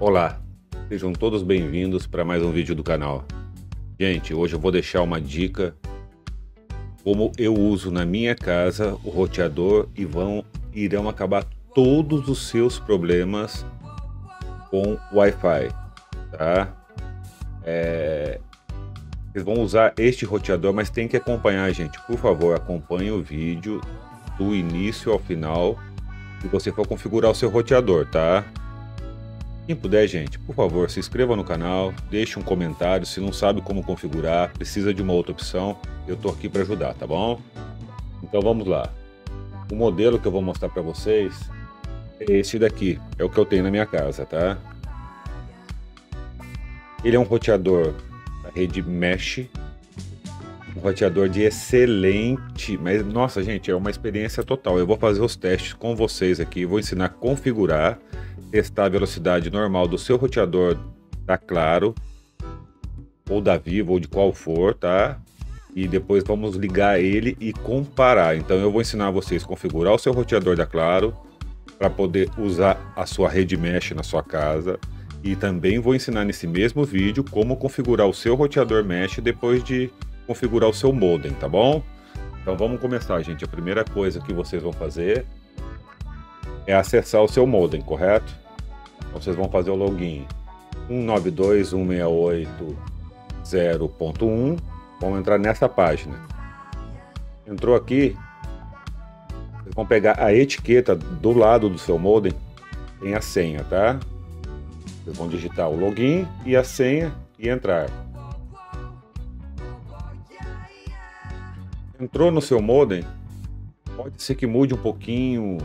Olá, sejam todos bem-vindos para mais um vídeo do canal. Gente, hoje eu vou deixar uma dica como eu uso na minha casa o roteador e vão irão acabar todos os seus problemas com Wi-Fi, tá? É, vocês vão usar este roteador, mas tem que acompanhar, gente. Por favor, acompanhe o vídeo do início ao final se você for configurar o seu roteador, tá? Quem puder, gente, por favor, se inscreva no canal, deixe um comentário. Se não sabe como configurar, precisa de uma outra opção, eu tô aqui para ajudar, tá bom? Então vamos lá. O modelo que eu vou mostrar para vocês é este daqui, é o que eu tenho na minha casa, tá? Ele é um roteador da rede Mesh, um roteador de excelente, mas nossa gente, é uma experiência total. Eu vou fazer os testes com vocês aqui, vou ensinar a configurar testar a velocidade normal do seu roteador da Claro ou da Vivo ou de qual for, tá? E depois vamos ligar ele e comparar. Então eu vou ensinar vocês a configurar o seu roteador da Claro para poder usar a sua rede mesh na sua casa. E também vou ensinar nesse mesmo vídeo como configurar o seu roteador mesh depois de configurar o seu modem, tá bom? Então vamos começar, gente. A primeira coisa que vocês vão fazer é acessar o seu modem, correto? Então vocês vão fazer o login 192.168.0.1. Vamos entrar nessa página. Entrou aqui, vocês vão pegar a etiqueta do lado do seu modem, tem a senha, tá? Vocês vão digitar o login e a senha e entrar. Entrou no seu modem, pode ser que mude um pouquinho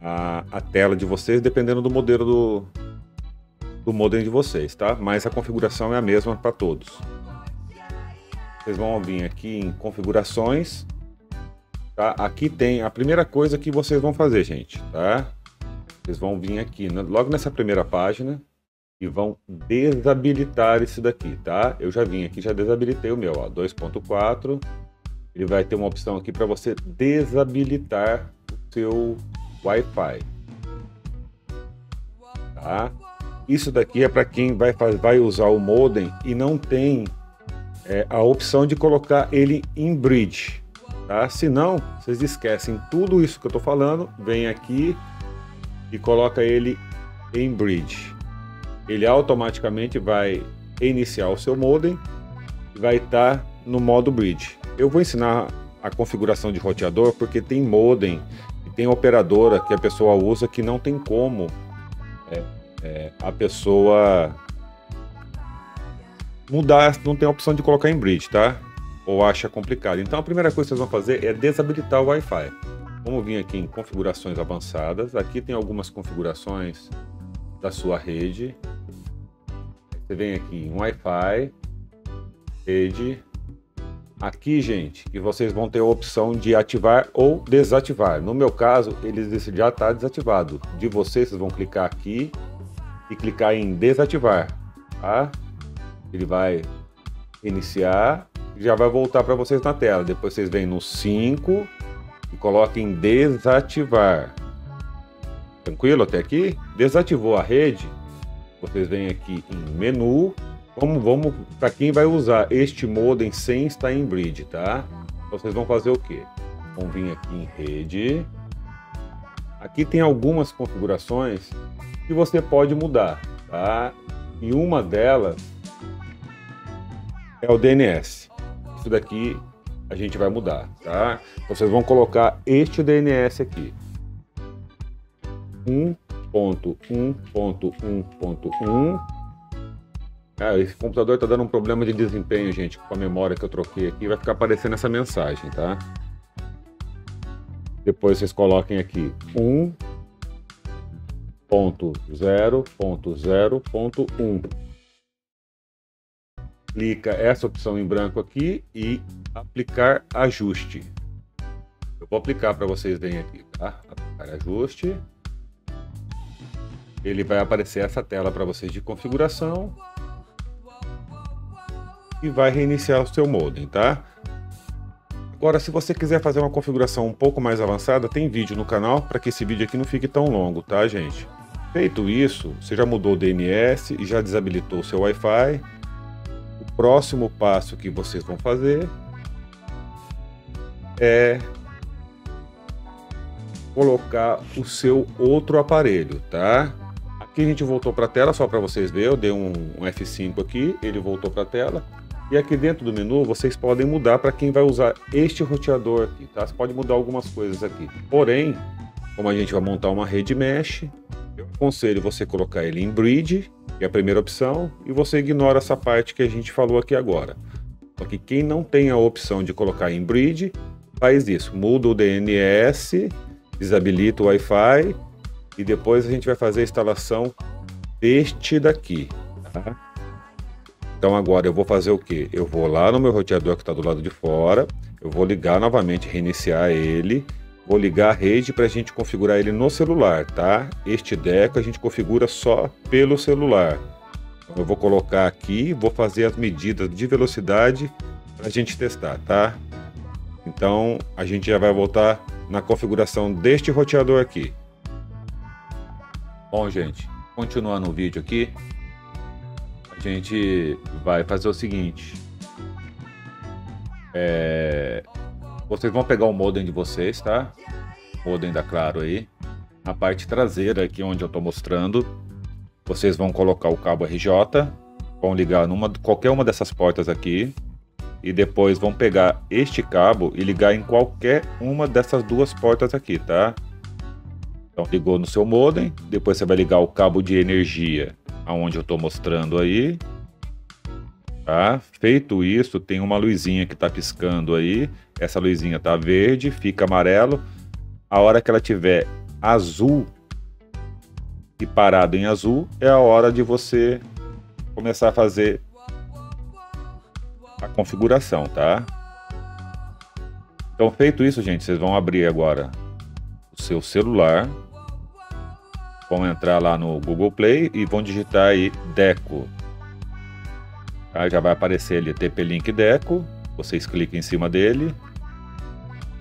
a, a tela de vocês, dependendo do modelo do, do modem de vocês, tá? Mas a configuração é a mesma para todos. Vocês vão vir aqui em configurações, tá? Aqui tem a primeira coisa que vocês vão fazer, gente, tá? Vocês vão vir aqui, logo nessa primeira página, e vão desabilitar isso daqui, tá? Eu já vim aqui, já desabilitei o meu, ó, 2.4. Ele vai ter uma opção aqui para você desabilitar o seu Wi-Fi. Tá? Isso daqui é para quem vai, vai usar o modem e não tem é, a opção de colocar ele em bridge. Tá? Se não, vocês esquecem tudo isso que eu estou falando, vem aqui e coloca ele em bridge. Ele automaticamente vai iniciar o seu modem e vai estar tá no modo bridge. Eu vou ensinar a configuração de roteador porque tem modem tem operadora que a pessoa usa que não tem como é, é, a pessoa mudar, não tem a opção de colocar em bridge, tá? Ou acha complicado. Então a primeira coisa que vocês vão fazer é desabilitar o Wi-Fi. Vamos vir aqui em configurações avançadas. Aqui tem algumas configurações da sua rede. Você vem aqui em Wi-Fi, rede, Aqui, gente, que vocês vão ter a opção de ativar ou desativar. No meu caso, ele já está desativado. De vocês, vocês vão clicar aqui e clicar em desativar, tá? Ele vai iniciar e já vai voltar para vocês na tela. Depois vocês vêm no 5 e coloquem desativar. Tranquilo até aqui? Desativou a rede, vocês vêm aqui em menu Vamos, vamos para quem vai usar este modem sem estar em bridge, tá? Vocês vão fazer o quê? Vão vir aqui em rede. Aqui tem algumas configurações que você pode mudar, tá? E uma delas é o DNS. Isso daqui a gente vai mudar, tá? Vocês vão colocar este DNS aqui. 1.1.1.1 ah, esse computador está dando um problema de desempenho, gente, com a memória que eu troquei aqui. Vai ficar aparecendo essa mensagem, tá? Depois vocês coloquem aqui 1.0.0.1. Clica essa opção em branco aqui e aplicar ajuste. Eu vou aplicar para vocês verem aqui, tá? Aplicar ajuste. Ele vai aparecer essa tela para vocês de configuração e vai reiniciar o seu modem, tá? Agora, se você quiser fazer uma configuração um pouco mais avançada, tem vídeo no canal para que esse vídeo aqui não fique tão longo, tá, gente? Feito isso, você já mudou o DNS e já desabilitou o seu Wi-Fi. O próximo passo que vocês vão fazer é colocar o seu outro aparelho, tá? Aqui a gente voltou para a tela só para vocês verem. Eu dei um, um F5 aqui, ele voltou para a tela. E aqui dentro do menu vocês podem mudar para quem vai usar este roteador aqui, tá? Você pode mudar algumas coisas aqui. Porém, como a gente vai montar uma rede mesh, eu aconselho você colocar ele em bridge, que é a primeira opção, e você ignora essa parte que a gente falou aqui agora. Porque quem não tem a opção de colocar em bridge, faz isso, muda o DNS, desabilita o Wi-Fi e depois a gente vai fazer a instalação deste daqui, tá? Então agora eu vou fazer o que? Eu vou lá no meu roteador que está do lado de fora, eu vou ligar novamente, reiniciar ele, vou ligar a rede para a gente configurar ele no celular, tá? Este deco a gente configura só pelo celular. Então eu vou colocar aqui, vou fazer as medidas de velocidade para a gente testar, tá? Então a gente já vai voltar na configuração deste roteador aqui. Bom, gente, continuando o vídeo aqui, a gente vai fazer o seguinte. É, vocês vão pegar o modem de vocês, tá? Modem da Claro aí. Na parte traseira aqui onde eu estou mostrando, vocês vão colocar o cabo RJ, vão ligar numa qualquer uma dessas portas aqui e depois vão pegar este cabo e ligar em qualquer uma dessas duas portas aqui, tá? Então ligou no seu modem, depois você vai ligar o cabo de energia aonde eu estou mostrando aí. Tá? Feito isso, tem uma luzinha que está piscando aí. Essa luzinha está verde, fica amarelo. A hora que ela tiver azul e parado em azul, é a hora de você começar a fazer a configuração, tá? Então, feito isso, gente, vocês vão abrir agora o seu celular vão entrar lá no Google Play e vão digitar aí Deco. Aí já vai aparecer ali TP-Link Deco. Vocês clicam em cima dele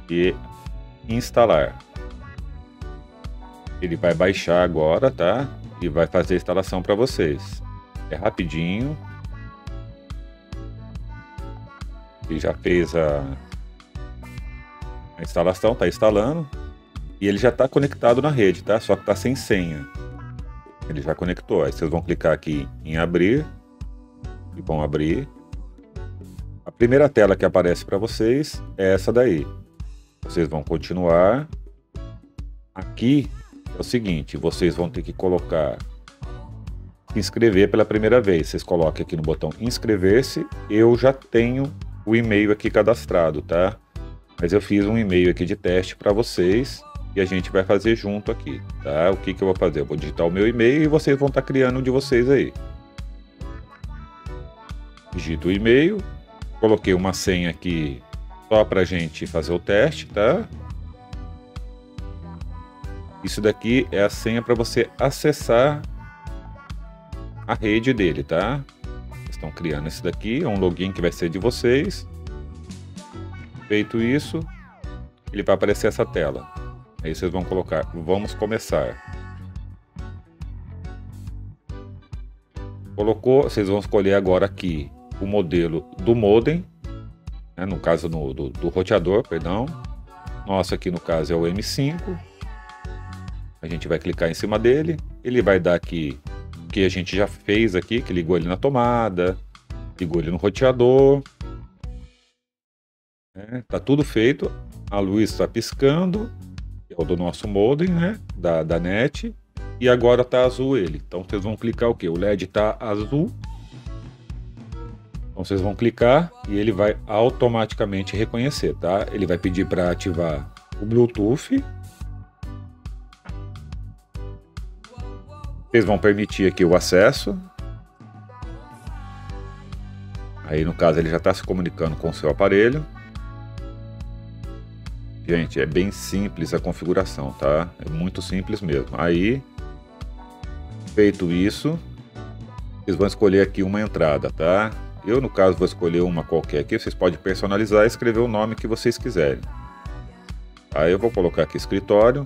e instalar. Ele vai baixar agora, tá? E vai fazer a instalação para vocês. É rapidinho. E já fez a, a instalação, tá instalando. E ele já está conectado na rede, tá? Só que está sem senha. Ele já conectou. Aí vocês vão clicar aqui em abrir e vão abrir. A primeira tela que aparece para vocês é essa daí. Vocês vão continuar. Aqui é o seguinte, vocês vão ter que colocar inscrever pela primeira vez. Vocês colocam aqui no botão inscrever-se. Eu já tenho o e-mail aqui cadastrado, tá? Mas eu fiz um e-mail aqui de teste para vocês e a gente vai fazer junto aqui, tá? O que, que eu vou fazer? Eu vou digitar o meu e-mail e vocês vão estar tá criando um de vocês aí. Digito o e-mail, coloquei uma senha aqui só para gente fazer o teste, tá? Isso daqui é a senha para você acessar a rede dele, tá? Estão criando esse daqui, é um login que vai ser de vocês. Feito isso, ele vai aparecer essa tela. Aí vocês vão colocar, vamos começar. Colocou, vocês vão escolher agora aqui o modelo do modem, né, no caso no, do, do roteador, perdão. Nosso aqui no caso é o M5. A gente vai clicar em cima dele, ele vai dar aqui o que a gente já fez aqui, que ligou ele na tomada, ligou ele no roteador. É, tá tudo feito, a luz está piscando, o do nosso modem, né? Da, da net. E agora tá azul ele. Então vocês vão clicar o que? O LED tá azul. Então vocês vão clicar e ele vai automaticamente reconhecer, tá? Ele vai pedir para ativar o Bluetooth. Vocês vão permitir aqui o acesso. Aí no caso ele já está se comunicando com o seu aparelho. Gente, é bem simples a configuração, tá? É muito simples mesmo. Aí, feito isso, vocês vão escolher aqui uma entrada, tá? Eu, no caso, vou escolher uma qualquer aqui. Vocês podem personalizar e escrever o nome que vocês quiserem. Aí eu vou colocar aqui escritório.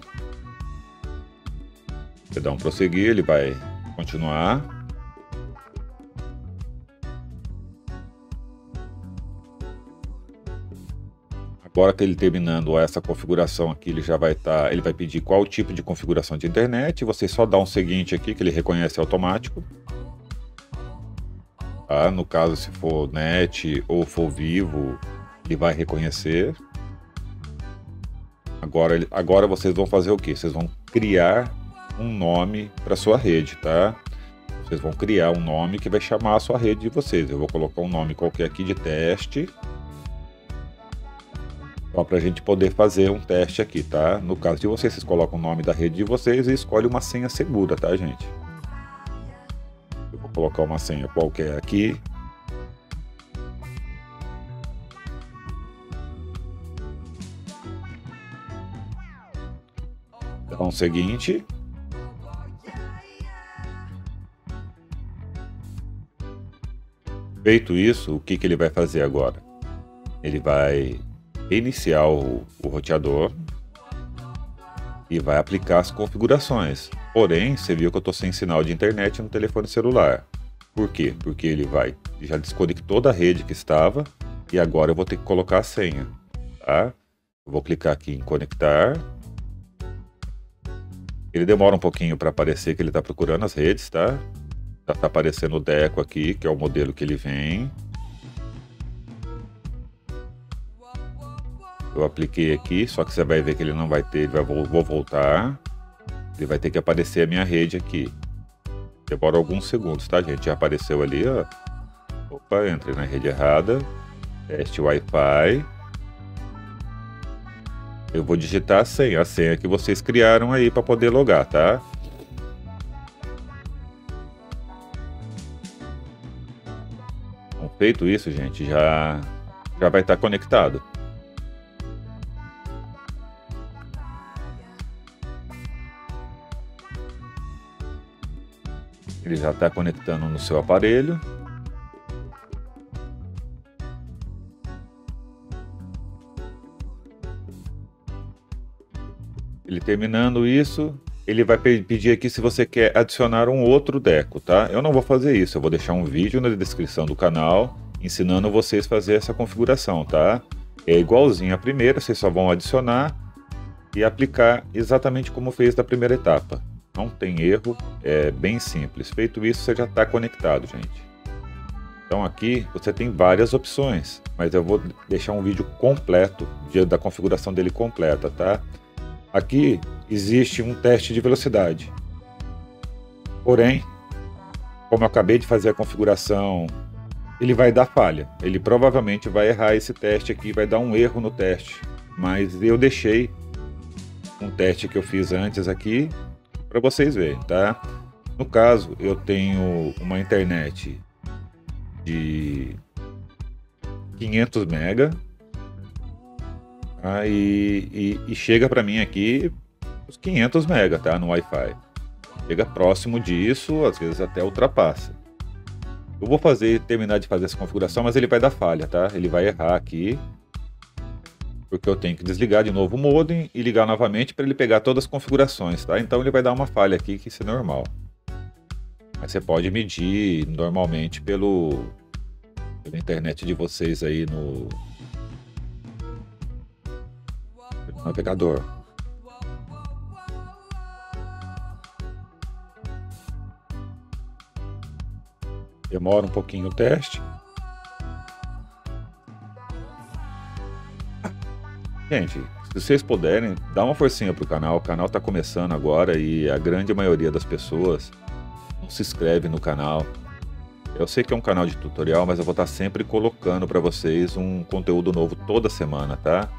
Você dá um prosseguir, ele vai continuar. Agora que ele terminando essa configuração aqui, ele já vai estar, tá, ele vai pedir qual tipo de configuração de internet. Você só dá um seguinte aqui que ele reconhece automático. Tá? No caso, se for net ou for vivo, ele vai reconhecer. Agora, agora vocês vão fazer o que? Vocês vão criar um nome para sua rede, tá? Vocês vão criar um nome que vai chamar a sua rede de vocês. Eu vou colocar um nome qualquer aqui de teste. Só para a gente poder fazer um teste aqui, tá? No caso de vocês, vocês colocam o nome da rede de vocês e escolhem uma senha segura, tá, gente? Eu vou colocar uma senha qualquer aqui. Então, o seguinte. Feito isso, o que, que ele vai fazer agora? Ele vai reiniciar o, o roteador e vai aplicar as configurações. Porém, você viu que eu estou sem sinal de internet no telefone celular. Por quê? Porque ele vai já desconectou da rede que estava e agora eu vou ter que colocar a senha. Tá? Vou clicar aqui em conectar. Ele demora um pouquinho para aparecer que ele está procurando as redes, tá? Está tá aparecendo o Deco aqui, que é o modelo que ele vem. Eu apliquei aqui, só que você vai ver que ele não vai ter, ele vai, vou voltar. Ele vai ter que aparecer a minha rede aqui. Demora alguns segundos, tá, gente? Já apareceu ali, ó. Opa, entrei na rede errada. Teste Wi-Fi. Eu vou digitar a senha, a senha que vocês criaram aí para poder logar, tá? Então, feito isso, gente, já já vai estar tá conectado. Ele já está conectando no seu aparelho. Ele terminando isso, ele vai pedir aqui se você quer adicionar um outro deco, tá? Eu não vou fazer isso, eu vou deixar um vídeo na descrição do canal ensinando vocês a fazer essa configuração, tá? É igualzinho à primeira, vocês só vão adicionar e aplicar exatamente como fez da primeira etapa. Não tem erro, é bem simples. Feito isso, você já está conectado, gente. Então aqui você tem várias opções, mas eu vou deixar um vídeo completo da configuração dele completa, tá? Aqui existe um teste de velocidade. Porém, como eu acabei de fazer a configuração, ele vai dar falha. Ele provavelmente vai errar esse teste aqui, vai dar um erro no teste. Mas eu deixei um teste que eu fiz antes aqui para vocês verem, tá? No caso, eu tenho uma internet de 500 mega tá? e, e, e, chega para mim aqui os 500 mega, tá? No Wi-Fi. Chega próximo disso, às vezes até ultrapassa. Eu vou fazer, terminar de fazer essa configuração, mas ele vai dar falha, tá? Ele vai errar aqui porque eu tenho que desligar de novo o modem e ligar novamente para ele pegar todas as configurações, tá? Então ele vai dar uma falha aqui, que isso é normal. Mas você pode medir normalmente pelo pela internet de vocês aí no, pelo navegador. Demora um pouquinho o teste. Gente, se vocês puderem, dá uma forcinha pro canal. O canal tá começando agora e a grande maioria das pessoas não se inscreve no canal. Eu sei que é um canal de tutorial, mas eu vou estar tá sempre colocando para vocês um conteúdo novo toda semana, tá?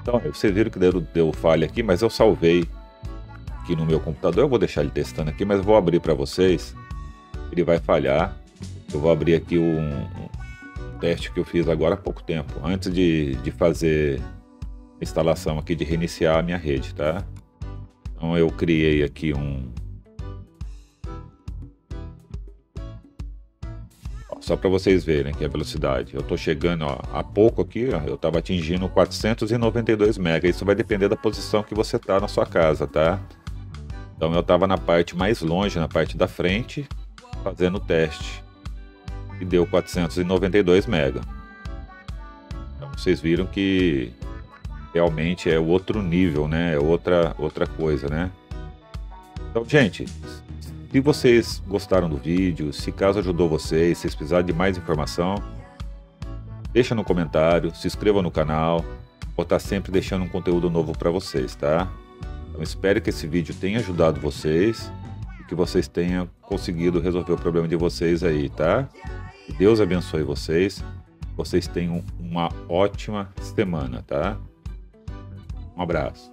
Então, vocês viram que deu, deu falha aqui, mas eu salvei aqui no meu computador. Eu vou deixar ele testando aqui, mas vou abrir para vocês. Ele vai falhar. Eu vou abrir aqui um, um teste que eu fiz agora há pouco tempo, antes de, de fazer instalação aqui de reiniciar a minha rede, tá? Então eu criei aqui um só para vocês verem aqui a velocidade. Eu estou chegando ó, há pouco aqui, ó, eu estava atingindo 492 MB. Isso vai depender da posição que você está na sua casa, tá? Então eu estava na parte mais longe, na parte da frente, fazendo o teste. E deu 492 mega. Então vocês viram que realmente é outro nível, né? É outra, outra coisa, né? Então, gente, se vocês gostaram do vídeo, se caso ajudou vocês, se vocês precisarem de mais informação, deixa no comentário, se inscreva no canal, vou estar sempre deixando um conteúdo novo para vocês, tá? Então espero que esse vídeo tenha ajudado vocês e que vocês tenham conseguido resolver o problema de vocês aí, tá? Que Deus abençoe vocês, vocês tenham uma ótima semana, tá? Um abraço.